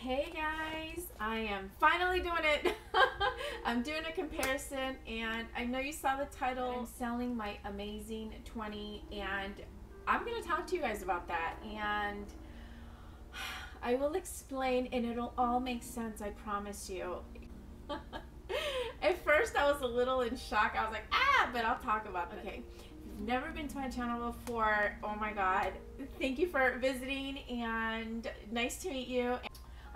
Hey guys, I am finally doing it. I'm doing a comparison and I know you saw the title. I'm selling my amazing 20 and I'm going to talk to you guys about that and I will explain and it'll all make sense, I promise you. At first I was a little in shock. I was like, ah, but I'll talk about it. Okay. Never been to my channel before, oh my god. Thank you for visiting and nice to meet you.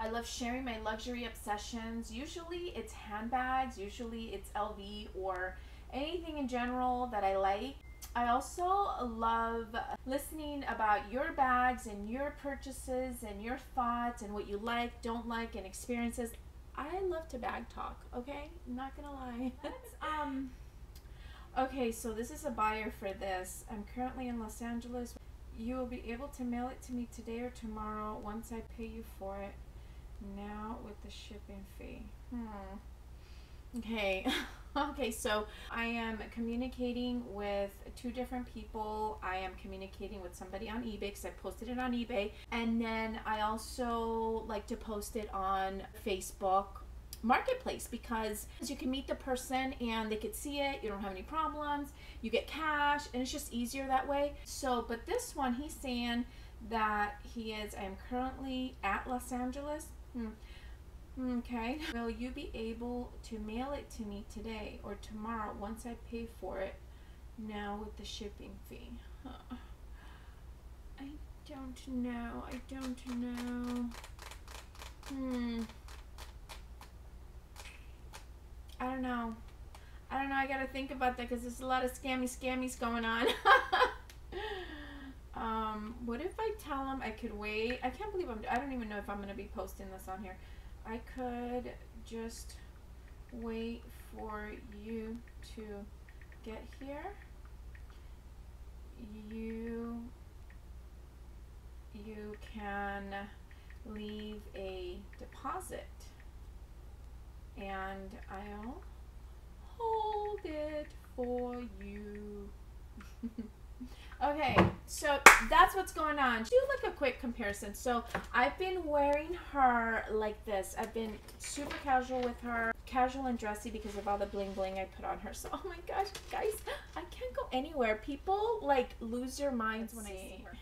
I love sharing my luxury obsessions. Usually it's handbags, usually it's LV or anything in general that I like. I also love listening about your bags and your purchases and your thoughts and what you like, don't like, and experiences. I love to bag talk, okay? I'm not gonna lie. um Okay, so this is a buyer for this. I'm currently in Los Angeles. You will be able to mail it to me today or tomorrow once I pay you for it. Now with the shipping fee. Hmm. Okay. okay, so I am communicating with two different people. I am communicating with somebody on eBay because I posted it on eBay. And then I also like to post it on Facebook marketplace because you can meet the person and they could see it you don't have any problems you get cash and it's just easier that way so but this one he's saying that he is i am currently at los angeles Hmm. Okay. Will you be able to mail it to me today or tomorrow once I pay for it? Now with the shipping fee. Huh. I don't know. I don't know. Hmm. I don't know. I don't know. I gotta think about that because there's a lot of scammy scammies going on. Um, what if I tell them I could wait? I can't believe I'm, I don't even know if I'm going to be posting this on here. I could just wait for you to get here. You, you can leave a deposit and I'll hold it for you. Okay, so that's what's going on. Do like a quick comparison. So I've been wearing her like this. I've been super casual with her, casual and dressy because of all the bling bling I put on her. So, oh my gosh, guys, I can't go anywhere. People like lose their minds when I see her.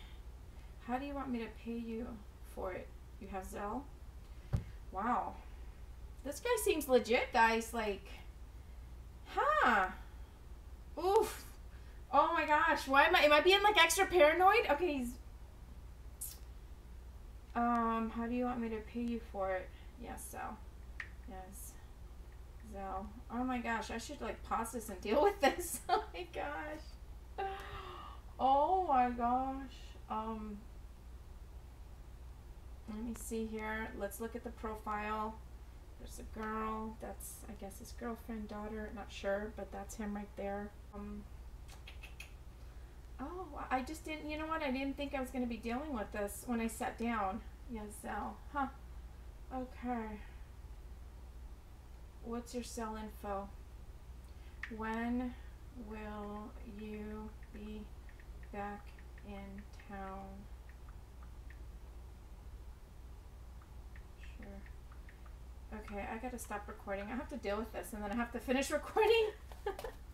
How do you want me to pay you for it? You have Zelle? Wow. This guy seems legit, guys. Like, huh. Oof. Oh my gosh, why am I, am I being like extra paranoid? Okay, he's, um, how do you want me to pay you for it? Yes, so, yes, so, oh my gosh, I should like pause this and deal with this. oh my gosh. Oh my gosh. Um, let me see here. Let's look at the profile. There's a girl. That's, I guess, his girlfriend, daughter. Not sure, but that's him right there. Um, Oh, I just didn't, you know what? I didn't think I was going to be dealing with this when I sat down. Yazelle. Huh. Okay. What's your cell info? When will you be back in town? Sure. Okay, I gotta stop recording. I have to deal with this and then I have to finish recording.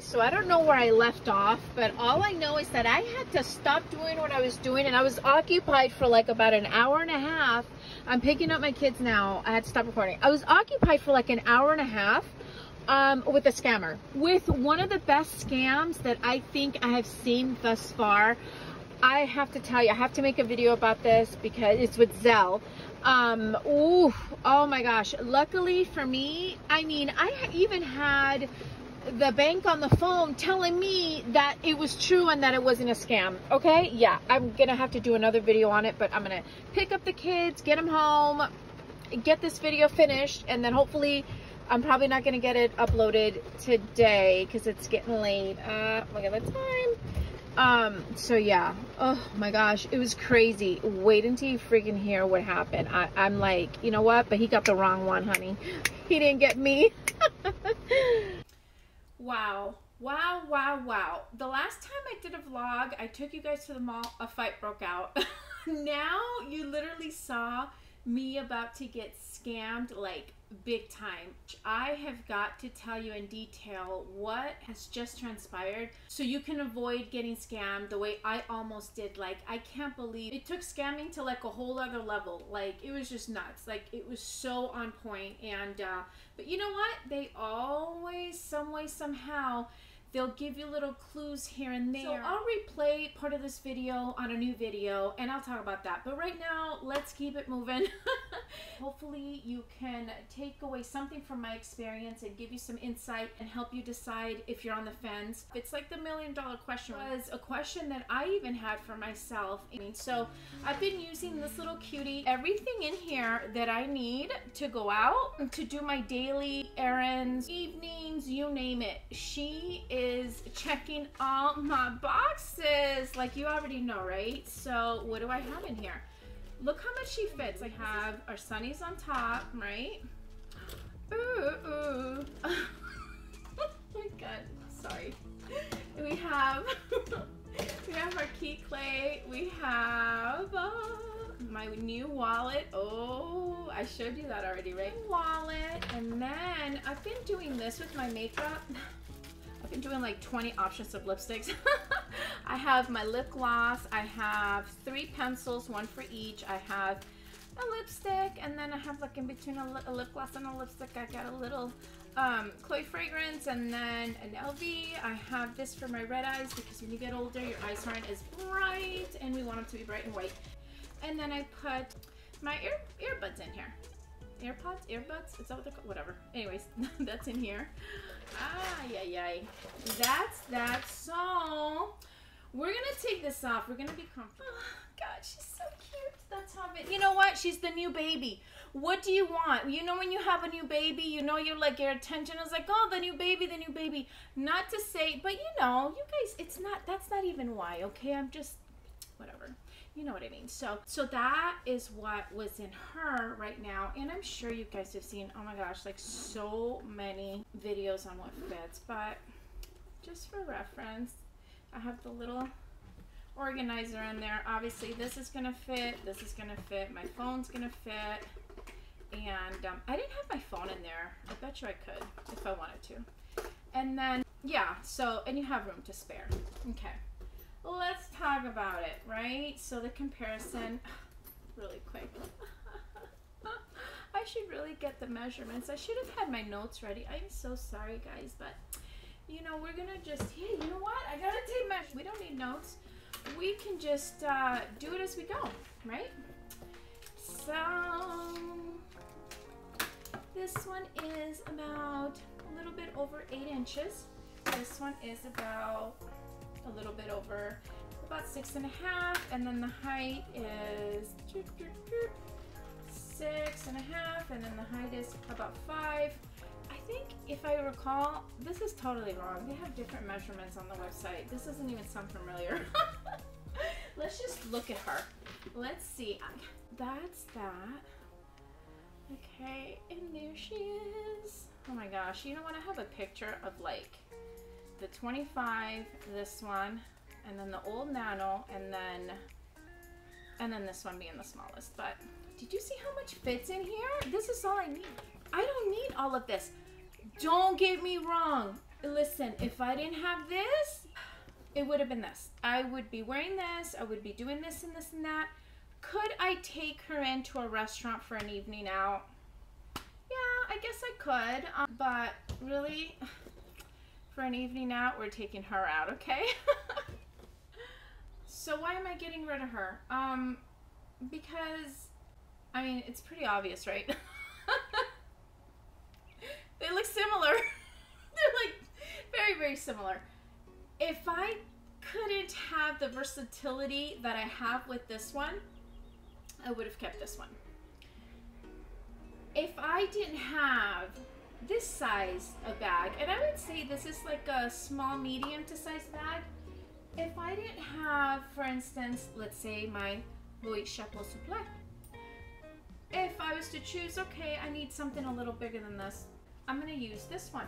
So I don't know where I left off, but all I know is that I had to stop doing what I was doing and I was occupied for like about an hour and a half. I'm picking up my kids now. I had to stop recording. I was occupied for like an hour and a half um, with a scammer. With one of the best scams that I think I have seen thus far. I have to tell you, I have to make a video about this because it's with Zelle. Um, ooh, oh my gosh. Luckily for me, I mean, I even had the bank on the phone telling me that it was true and that it wasn't a scam. Okay, yeah, I'm gonna have to do another video on it, but I'm gonna pick up the kids, get them home, get this video finished, and then hopefully I'm probably not gonna get it uploaded today because it's getting late. Uh, look at the time. Um, so yeah, oh my gosh, it was crazy. Wait until you freaking hear what happened. I, I'm like, you know what? But he got the wrong one, honey. He didn't get me. Wow. Wow, wow, wow. The last time I did a vlog, I took you guys to the mall, a fight broke out. now you literally saw me about to get scammed like big time. I have got to tell you in detail what has just transpired so you can avoid getting scammed the way I almost did. Like, I can't believe it took scamming to like a whole other level. Like, it was just nuts. Like, it was so on point. And, uh, but you know what? They always, some way, somehow, They'll give you little clues here and there. So I'll replay part of this video on a new video and I'll talk about that. But right now, let's keep it moving. Hopefully you can take away something from my experience and give you some insight and help you decide if you're on the fence. It's like the million dollar question it was a question that I even had for myself. I mean, so I've been using this little cutie, everything in here that I need to go out to do my daily errands, evenings, you name it. She is is checking all my boxes. Like you already know right? So what do I have in here? Look how much she fits. I have our sunnies on top right? Ooh ooh. Oh my god sorry. We have we have our key clay. We have uh, my new wallet. Oh I showed you that already right? Wallet. And then I've been doing this with my makeup doing like 20 options of lipsticks. I have my lip gloss. I have three pencils, one for each. I have a lipstick and then I have like in between a, li a lip gloss and a lipstick I got a little um, Chloe fragrance and then an LV. I have this for my red eyes because when you get older your eyes aren't as bright and we want them to be bright and white. And then I put my ear earbuds in here. AirPods? Earbuds? Is that what they're called? Whatever. Anyways, that's in here. Ah, yeah, yeah. That's that. So, we're going to take this off. We're going to be comfortable. Oh, God, she's so cute. That's how it. You know what? She's the new baby. What do you want? You know when you have a new baby, you know you're like, your attention is like, oh, the new baby, the new baby. Not to say, but you know, you guys, it's not, that's not even why, okay? I'm just, whatever you know what I mean. So, so that is what was in her right now. And I'm sure you guys have seen, oh my gosh, like so many videos on what fits, but just for reference, I have the little organizer in there. Obviously this is gonna fit, this is gonna fit, my phone's gonna fit. And um, I didn't have my phone in there. I bet you I could if I wanted to. And then, yeah, so, and you have room to spare. Okay let's talk about it, right? So the comparison, really quick. I should really get the measurements. I should have had my notes ready. I'm so sorry, guys, but you know, we're gonna just, hey, you know what? I gotta take measures. We don't need notes. We can just uh, do it as we go, right? So, this one is about a little bit over eight inches. This one is about a little bit over about six and a half and then the height is six and a half and then the height is about five. I think if I recall this is totally wrong. They have different measurements on the website. This doesn't even sound familiar. Let's just look at her. Let's see. That's that. Okay and there she is. Oh my gosh you know what? I have a picture of like the 25, this one, and then the old nano, and then and then this one being the smallest. But did you see how much fits in here? This is all I need. I don't need all of this. Don't get me wrong. Listen, if I didn't have this, it would have been this. I would be wearing this. I would be doing this and this and that. Could I take her into a restaurant for an evening out? Yeah, I guess I could. Um, but really, for an evening out, we're taking her out, okay? so why am I getting rid of her? Um, because, I mean, it's pretty obvious, right? they look similar. They're like very, very similar. If I couldn't have the versatility that I have with this one, I would have kept this one. If I didn't have this size a bag, and I would say this is like a small, medium to size bag. If I didn't have, for instance, let's say my Louis Chapeau Souple, if I was to choose, okay, I need something a little bigger than this, I'm gonna use this one.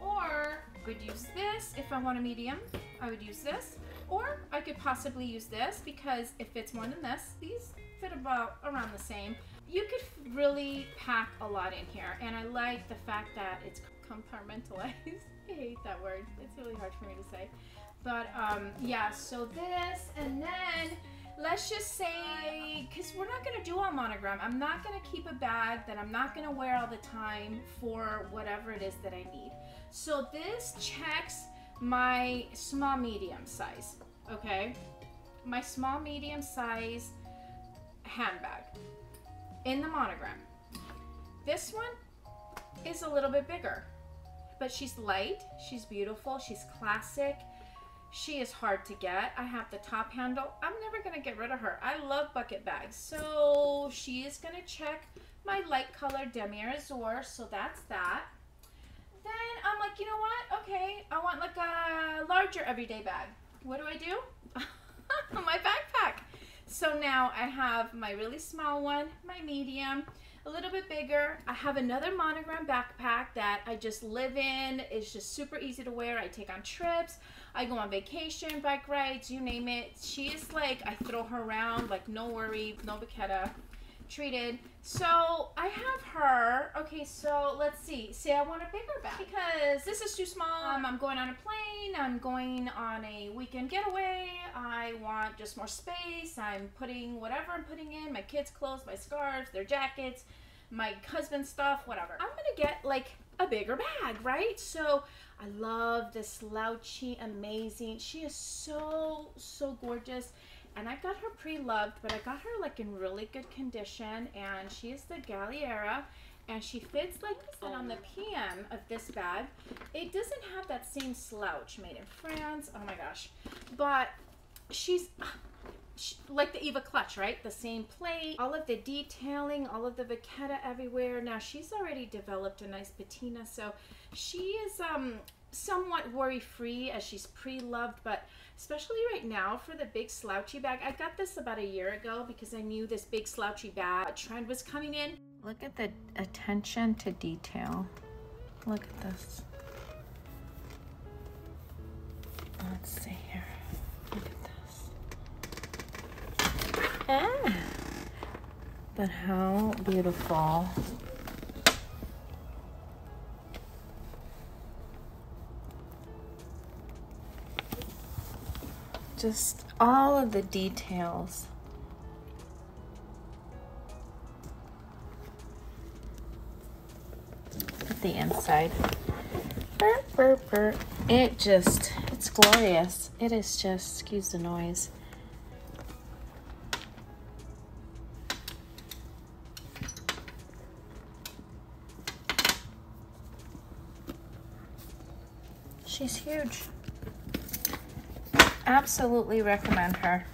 Or I would use this if I want a medium, I would use this. Or I could possibly use this because it fits more than this. These fit about around the same. You could really pack a lot in here. And I like the fact that it's compartmentalized. I hate that word. It's really hard for me to say. But um, yeah, so this and then let's just say, because we're not going to do a monogram, I'm not going to keep a bag that I'm not going to wear all the time for whatever it is that I need. So this checks my small medium size, okay? My small medium size handbag in the monogram. This one is a little bit bigger, but she's light, she's beautiful, she's classic. She is hard to get. I have the top handle. I'm never going to get rid of her. I love bucket bags. So she is going to check my light color Damier Azur. So that's that. Then I'm like, you know what? Okay, I want like a larger everyday bag. What do I do? my backpack. So now I have my really small one, my medium, a little bit bigger. I have another monogram backpack that I just live in. It's just super easy to wear. I take on trips. I go on vacation, bike rides, you name it. She is like, I throw her around, like no worry, no Vachetta treated. So I have her. Okay, so let's see. See, I want a bigger bag because this is too small. Um, I'm going on a plane. I'm going on a weekend getaway. I want just more space. I'm putting whatever I'm putting in my kids' clothes, my scarves, their jackets, my husband's stuff, whatever. I'm gonna get like a bigger bag, right? So I love this slouchy, amazing. She is so, so gorgeous. And I got her pre-loved, but I got her like in really good condition. And she is the Galliera. And she fits like I said on the PM of this bag. It doesn't have that same slouch made in France. Oh my gosh. But she's like the Eva clutch, right? The same plate, all of the detailing, all of the Vachetta everywhere. Now she's already developed a nice patina, so she is um, somewhat worry-free as she's pre-loved, but especially right now for the big slouchy bag. I got this about a year ago because I knew this big slouchy bag trend was coming in. Look at the attention to detail. Look at this. Let's see here. Look at this. Ah. But how beautiful. Just all of the details. At the inside. Burr, burr, burr. It just, it's glorious. It is just, excuse the noise. She's huge. Absolutely recommend her.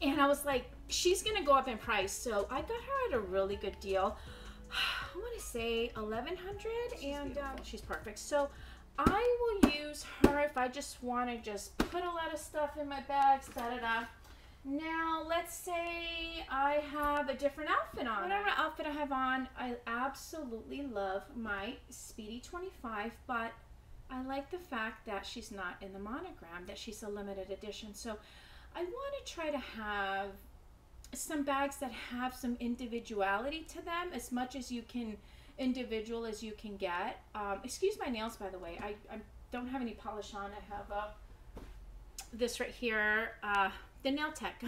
And I was like, she's gonna go up in price. So I got her at a really good deal. I want to say 1100 and um, she's perfect. So I will use her if I just want to just put a lot of stuff in my bags, da da da. Now, let's say I have a different outfit on. Whatever outfit I have on, I absolutely love my Speedy 25, but I like the fact that she's not in the monogram, that she's a limited edition. So I want to try to have some bags that have some individuality to them as much as you can individual as you can get. Um, excuse my nails, by the way. I, I don't have any polish on. I have uh, this right here. Uh, the Nail Tek.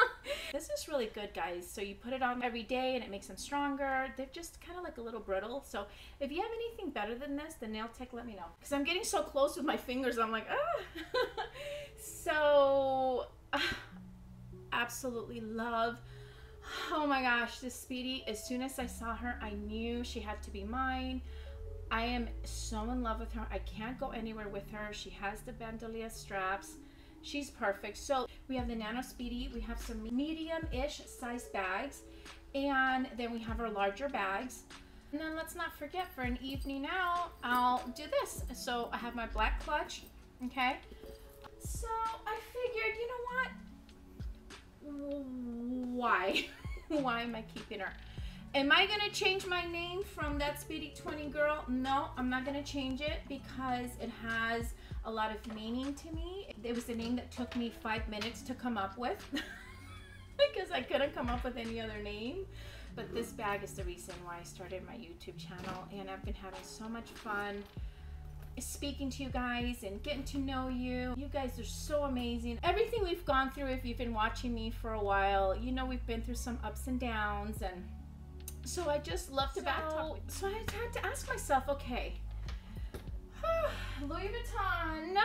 this is really good, guys. So you put it on every day and it makes them stronger. They're just kind of like a little brittle. So if you have anything better than this, the Nail Tek, let me know. Because I'm getting so close with my fingers, I'm like, ah. so, absolutely love. Oh my gosh, this Speedy, as soon as I saw her, I knew she had to be mine. I am so in love with her. I can't go anywhere with her. She has the bandolier straps. She's perfect. So we have the Nano Speedy. We have some medium-ish size bags. And then we have our larger bags. And then let's not forget for an evening out, I'll do this. So I have my black clutch, okay? So I figured, you know what? Why? Why am I keeping her? Am I gonna change my name from that Speedy 20 girl? No, I'm not gonna change it because it has a lot of meaning to me. It was a name that took me five minutes to come up with. because I couldn't come up with any other name. But this bag is the reason why I started my YouTube channel, and I've been having so much fun speaking to you guys and getting to know you. You guys are so amazing. Everything we've gone through, if you've been watching me for a while, you know we've been through some ups and downs, and so I just love to so, back talk. So I had to ask myself, okay, Louis Vuitton,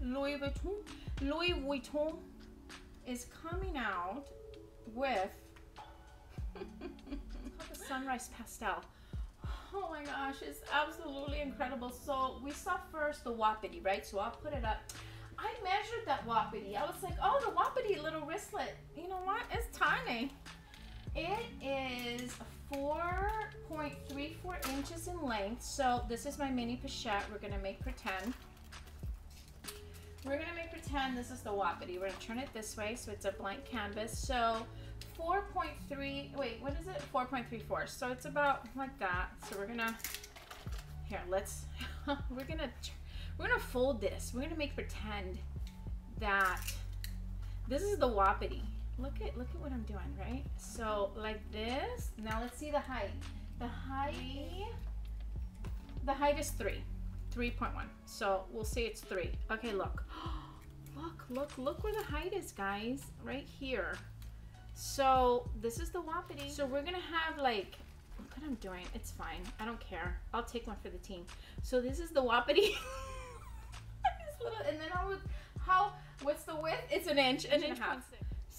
Louis Vuitton, Louis Vuitton is coming out with the Sunrise Pastel. Oh my gosh, it's absolutely incredible. So we saw first the Wapiti, right? So I'll put it up. I measured that Wapiti. I was like, oh, the Wapiti little wristlet. You know what? It's tiny. It is 4.34 inches in length. So this is my mini pochette. We're gonna make pretend. We're gonna make pretend this is the Wapiti. We're gonna turn it this way so it's a blank canvas. So 4.3, wait, what is it? 4.34. So it's about like that. So we're gonna, here, let's, we're gonna, we're gonna fold this. We're gonna make pretend that this is the Wapiti. Look at, look at what I'm doing, right? So like this, now let's see the height. The height, the height is three, 3.1. So we'll say it's three. Okay, look, look, look, look where the height is, guys, right here. So this is the Wapiti. So we're gonna have like, look what I'm doing. It's fine. I don't care. I'll take one for the team. So this is the Wapiti. little, and then I would, how, what's the width? It's an inch, an inch and a half.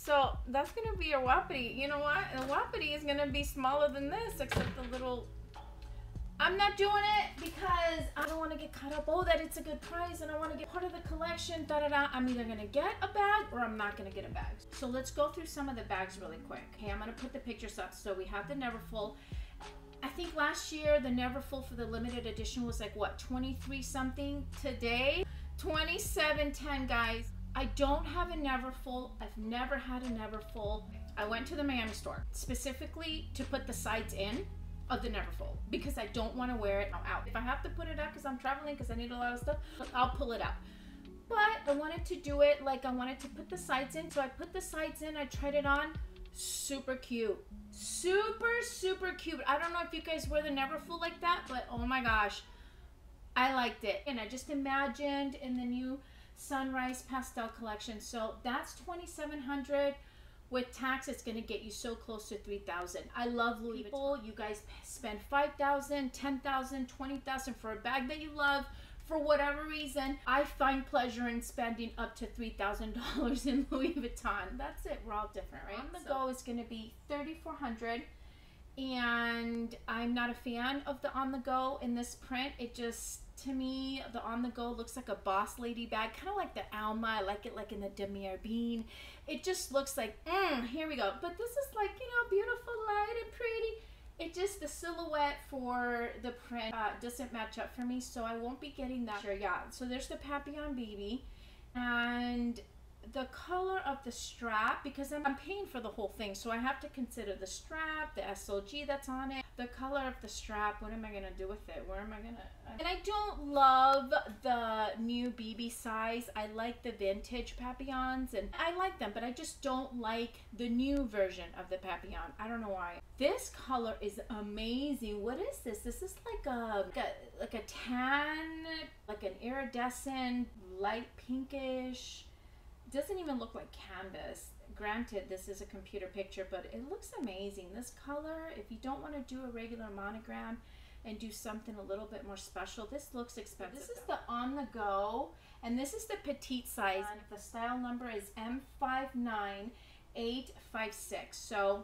So that's gonna be your Wapiti. You know what? The Wapiti is gonna be smaller than this, except the little I'm not doing it because I don't want to get caught up. Oh, that it's a good price and I want to get part of the collection. Da da da. I'm either gonna get a bag or I'm not gonna get a bag. So let's go through some of the bags really quick. Okay, I'm gonna put the pictures up. So we have the Neverfull. I think last year the Neverfull for the limited edition was like what 23 something. Today 27.10 guys. I don't have a Neverfull. I've never had a Neverfull. I went to the Miami store specifically to put the sides in of the Neverfull because I don't want to wear it out. If I have to put it up because I'm traveling because I need a lot of stuff, I'll pull it out. But I wanted to do it like I wanted to put the sides in. So I put the sides in, I tried it on. Super cute. Super, super cute. I don't know if you guys wear the Neverfull like that, but oh my gosh. I liked it. And I just imagined in the new Sunrise Pastel collection. So that's 2700 with tax it's going to get you so close to 3000 i love louis people you guys spend 5000 10000 20000 for a bag that you love for whatever reason. I find pleasure in spending up to $3000 in louis vuitton. That's it. We're all different right? On the go is going to be 3400 and i'm not a fan of the on the go in this print. It just to me, the on the go looks like a boss lady bag, kind of like the Alma. I like it like in the Damier Ebene. It just looks like, mm, here we go. But this is like, you know, beautiful, light and pretty. It just, the silhouette for the print uh, doesn't match up for me, so I won't be getting that. Sure, yeah. So there's the Papillon Baby. And the color of the strap because I'm, I'm, paying for the whole thing so I have to consider the strap the SLG that's on it the color of the strap what am I gonna do with it? Where am I gonna and I don't love the new BB size. I like the vintage Papillons and I like them but I just don't like the new version of the Papillon. I don't know why. This color is amazing. What is this? This is like a like a, like a tan like an iridescent light pinkish. Doesn't even look like canvas. Granted, this is a computer picture, but it looks amazing. This color, if you don't want to do a regular monogram and do something a little bit more special, this looks expensive. This is the on the go, and this is the petite size. And The style number is M59856. So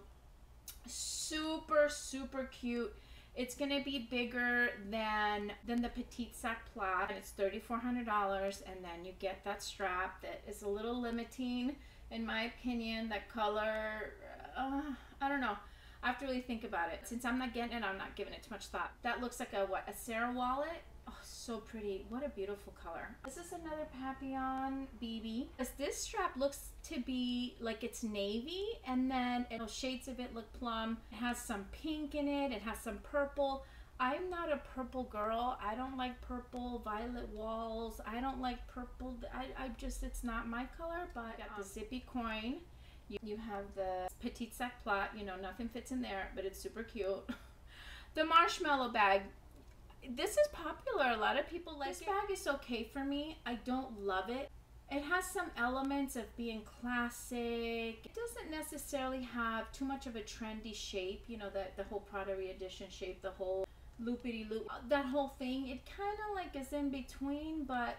super, super cute it's gonna be bigger than than the petite sac and it's thirty four hundred dollars. And then you get that strap that is a little limiting, in my opinion. That color, uh, I don't know. I have to really think about it. Since I'm not getting it, I'm not giving it too much thought. That looks like a what? A Sarah wallet. Oh, so pretty. What a beautiful color. This is another Papillon BB. This strap looks to be like it's navy and then it, shades of it look plum. It has some pink in it. It has some purple. I'm not a purple girl. I don't like purple, violet walls. I don't like purple. I, I just, it's not my color, but got the um, zippy coin. You, you have the petite sac plat. you know, nothing fits in there, but it's super cute. the marshmallow bag. This is popular. A lot of people like this bag is okay for me. I don't love it. It has some elements of being classic. It doesn't necessarily have too much of a trendy shape, you know, that the whole Prada edition shape, the whole loopity loop, uh, that whole thing. It kind of like is in between, but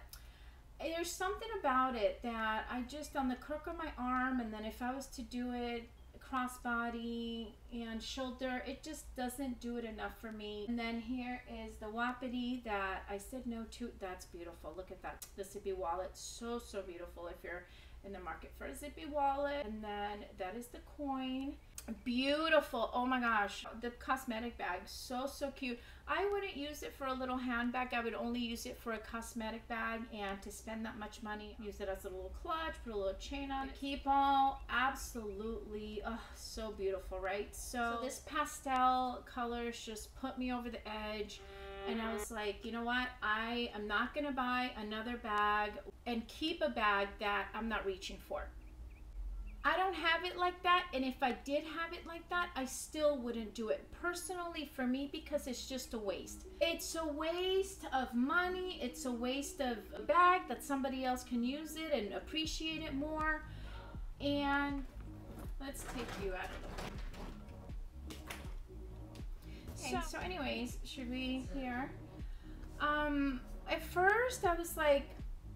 there's something about it that I just on the crook of my arm, and then if I was to do it crossbody and shoulder, it just doesn't do it enough for me. And then here is the Wapiti that I said no to. That's beautiful. Look at that. The zippy wallet, so, so beautiful if you're in the market for a zippy wallet. And then that is the coin. Beautiful. Oh my gosh. The cosmetic bag, so, so cute. I wouldn't use it for a little handbag. I would only use it for a cosmetic bag and to spend that much money, use it as a little clutch, put a little chain on it. Keep all absolutely oh, so beautiful, right? So, so this pastel colors just put me over the edge and I was like, you know what? I am not going to buy another bag and keep a bag that I'm not reaching for. I don't have it like that. And if I did have it like that, I still wouldn't do it personally for me because it's just a waste. It's a waste of money. It's a waste of a bag that somebody else can use it and appreciate it more. And let's take you out of the Okay, so, so anyways, should we here? Um, at first I was like,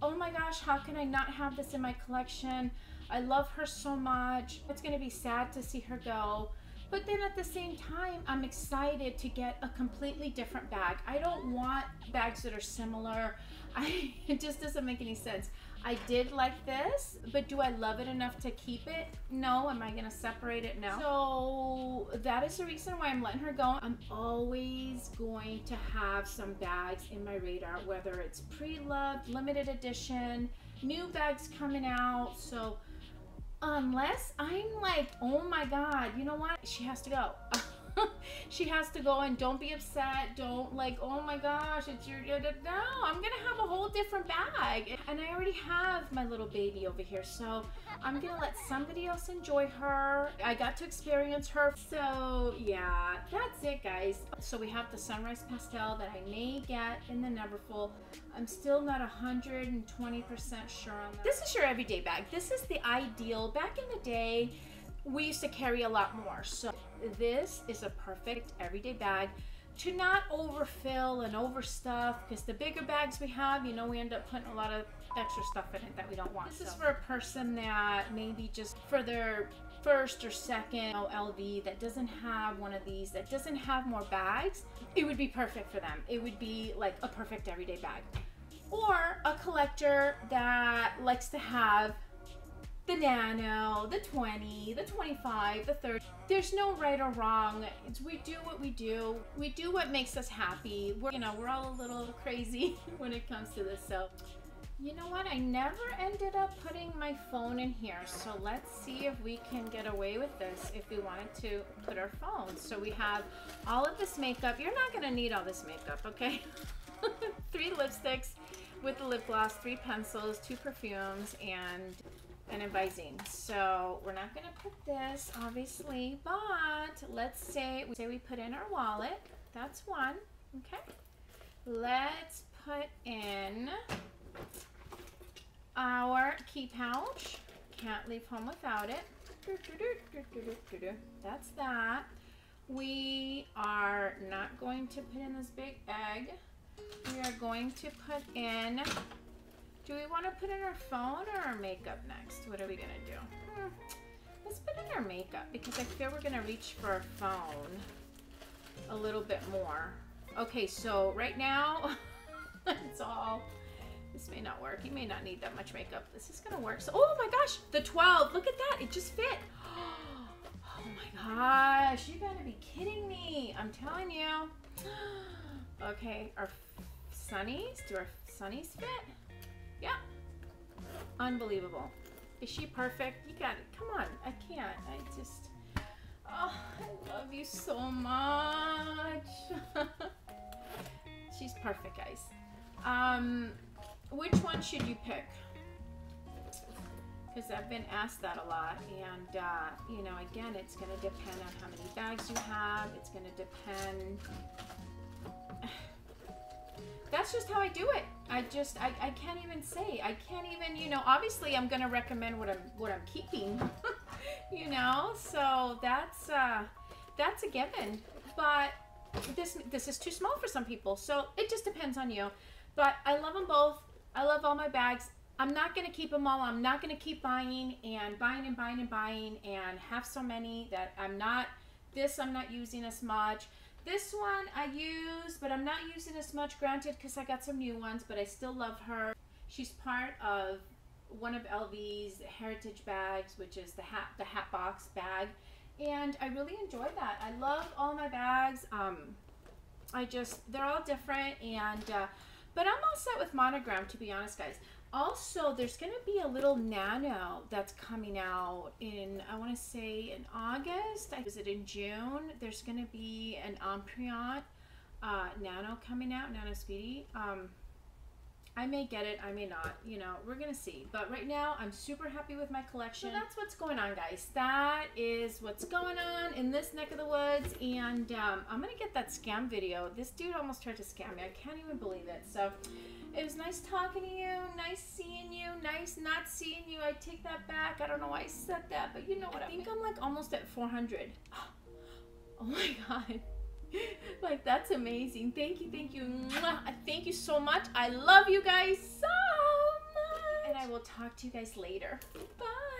oh my gosh, how can I not have this in my collection? I love her so much. It's going to be sad to see her go. But then at the same time, I'm excited to get a completely different bag. I don't want bags that are similar. I, it just doesn't make any sense. I did like this, but do I love it enough to keep it? No. Am I going to separate it? No. So that is the reason why I'm letting her go. I'm always going to have some bags in my radar, whether it's pre-loved, limited edition, new bags coming out. So unless I'm like, oh my God, you know what? She has to go. she has to go and don't be upset. Don't like, oh my gosh, it's your, no, I'm gonna have a whole different bag. And I already have my little baby over here. So I'm gonna let somebody else enjoy her. I got to experience her. So yeah, that's it guys. So we have the Sunrise Pastel that I may get in the Neverfull. I'm still not 120% sure on that. This is your everyday bag. This is the ideal. Back in the day, we used to carry a lot more. So this is a perfect everyday bag to not overfill and overstuff because the bigger bags we have, you know, we end up putting a lot of extra stuff in it that we don't want. This so. is for a person that maybe just for their first or second LV that doesn't have one of these, that doesn't have more bags, it would be perfect for them. It would be like a perfect everyday bag. Or a collector that likes to have the nano, the 20, the 25, the 30. There's no right or wrong. It's, we do what we do. We do what makes us happy. We're, you know, we're all a little crazy when it comes to this. So, you know what? I never ended up putting my phone in here. So let's see if we can get away with this if we wanted to put our phones. So we have all of this makeup. You're not going to need all this makeup, okay? three lipsticks with the lip gloss, three pencils, two perfumes, and and a Visine. So we're not going to put this, obviously, but let's say, we say we put in our wallet. That's one, okay? Let's put in our key pouch. Can't leave home without it. That's that. We are not going to put in this big egg. We are going to put in do we want to put in our phone or our makeup next? What are we going to do? Hmm. Let's put in our makeup because I feel we're going to reach for our phone a little bit more. Okay, so right now, it's all... This may not work. You may not need that much makeup. This is going to work. So, oh my gosh, the 12. Look at that. It just fit. Oh my gosh. You gotta be kidding me. I'm telling you. Okay, our sunnies. Do our sunnies fit? Yeah. Unbelievable. Is she perfect? You got it. Come on. I can't. I just... Oh, I love you so much. She's perfect, guys. Um, which one should you pick? because I've been asked that a lot. And, uh, you know, again, it's going to depend on how many bags you have. It's going to depend. That's just how I do it. I just, I, I can't even say. I can't even, you know, obviously I'm to recommend what I'm, what I'm keeping, you know? So that's, uh, that's a given. But this, this is too small for some people. So it just depends on you. But I love them both. I love all my bags. I'm not going to keep them all. I'm not going to keep buying and buying and buying and buying and have so many that I'm not, this I'm not using as much. This one I use, but I'm not using as much, granted, because I got some new ones, but I still love her. She's part of one of LV's heritage bags, which is the hat, the hat box bag. And I really enjoy that. I love all my bags. Um, I just, they're all different. And, uh, but I'm all set with monogram, to be honest, guys. Also, there's going to be a little nano that's coming out in, I want to say in August. Is it in June? There's going to be an Empreinte uh, nano coming out, Nano Speedy. Um, I may get it, I may not, you know, we're gonna see. But right now, I'm super happy with my collection. So that's what's going on, guys. That is what's going on in this neck of the woods. And um, I'm gonna get that scam video. This dude almost tried to scam me. I can't even believe it. So it was nice talking to you, nice seeing you, nice not seeing you. I take that back. I don't know why I said that, but you know what I, I think I'm like almost at 400. Oh my god. like that's amazing. Thank you, thank you. Thank you so much. I love you guys so much. And I will talk to you guys later. Bye.